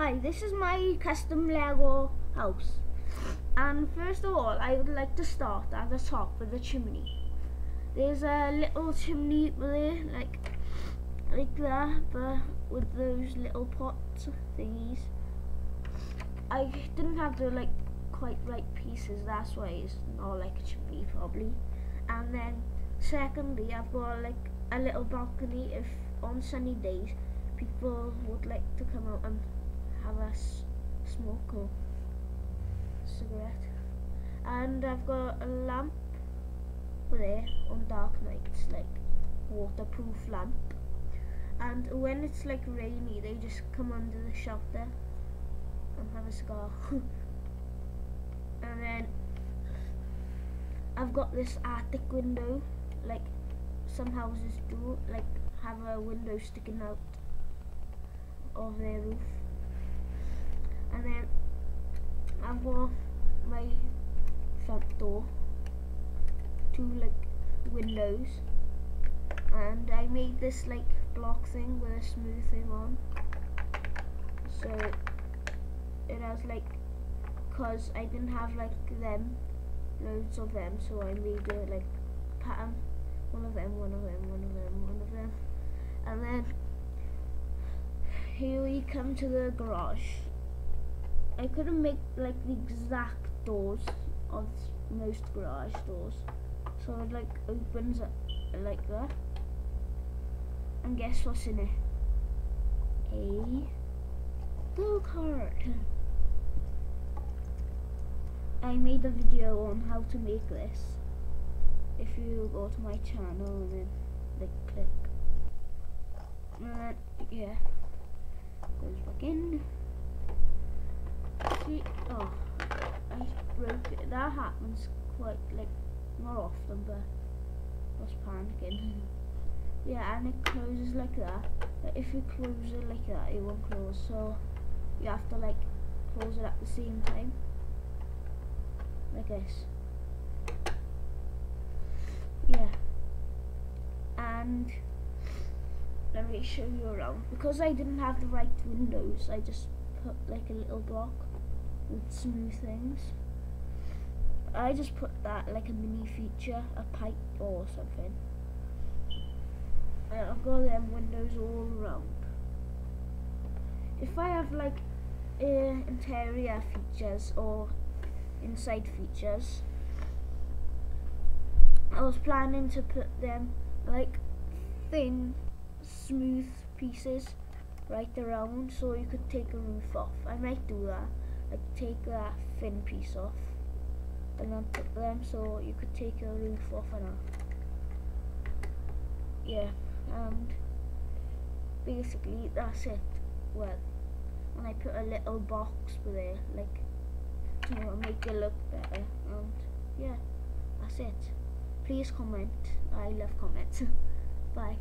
Hi, this is my custom Lego house. And first of all, I would like to start at the top with the chimney. There's a little chimney there, like like that, but with those little pots thingies. I didn't have the like quite right pieces, that's why it's not like a chimney probably. And then secondly, I've got like a little balcony if on sunny days people would like to come out and smoke or cigarette. And I've got a lamp there on dark nights, like waterproof lamp. And when it's like rainy, they just come under the shelter and have a cigar. and then I've got this attic window, like some houses do, like have a window sticking out of their roof. And then I've got my front door, two like windows, and I made this like block thing with a smooth thing on. So it has like, cause I didn't have like them, loads of them, so I made a like pattern, one of them, one of them, one of them, one of them, and then here we come to the garage. I couldn't make like the exact doors of most garage doors. So it like opens like that. And guess what's in it? A go-kart. I made a video on how to make this. If you go to my channel and then like click. And yeah goes back in. Oh, I broke it. That happens quite, like, not often, but I was panicking. yeah, and it closes like that. But if you close it like that, it won't close. So you have to, like, close it at the same time. Like this. Yeah. And let me show you around. Because I didn't have the right windows, I just put like a little block smooth things. I just put that like a mini feature, a pipe or something. And I've got them windows all around. If I have like uh, interior features or inside features, I was planning to put them like thin smooth pieces right around so you could take a roof off. I might do that. Like take that thin piece off and then put them so you could take a roof off and off. Yeah, and basically that's it. Well, and I put a little box with it, like to make it look better. And yeah, that's it. Please comment. I love comments. Bye.